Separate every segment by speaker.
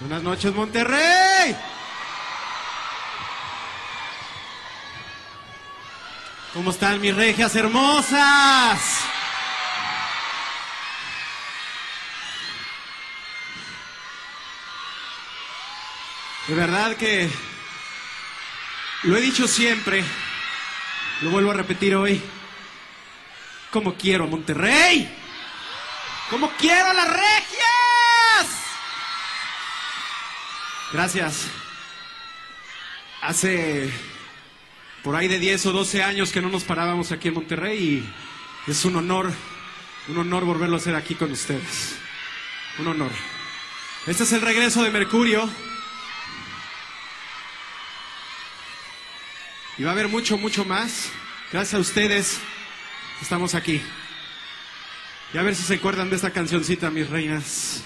Speaker 1: Buenas noches, Monterrey. ¿Cómo están mis regias hermosas? De verdad que lo he dicho siempre, lo vuelvo a repetir hoy. Como quiero a Monterrey. Como quiero a las regias. Gracias. Hace por ahí de 10 o 12 años que no nos parábamos aquí en Monterrey y es un honor, un honor volverlo a hacer aquí con ustedes. Un honor. Este es el regreso de Mercurio. Y va a haber mucho, mucho más. Gracias a ustedes estamos aquí. Y a ver si se acuerdan de esta cancioncita, mis reinas.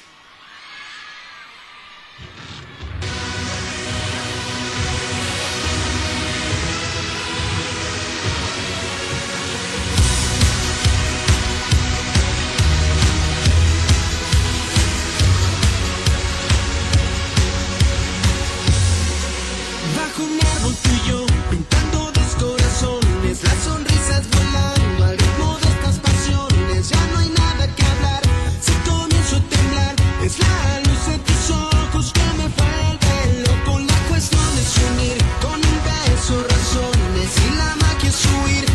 Speaker 2: Bajo un árbol tú pintando dos corazones, las sonrisas volando al ritmo de estas pasiones. Ya no hay nada que hablar, si comienzo a temblar, es la luz de tus ojos que me vuelve loco. La cuestión es unir con un beso razones y la magia es huir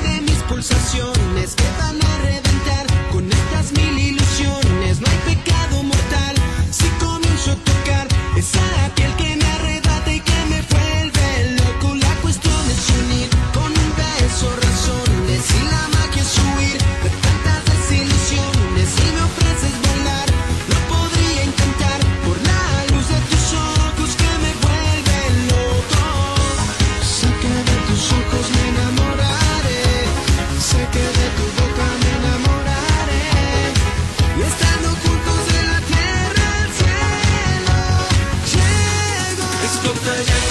Speaker 2: de mis pulsaciones. the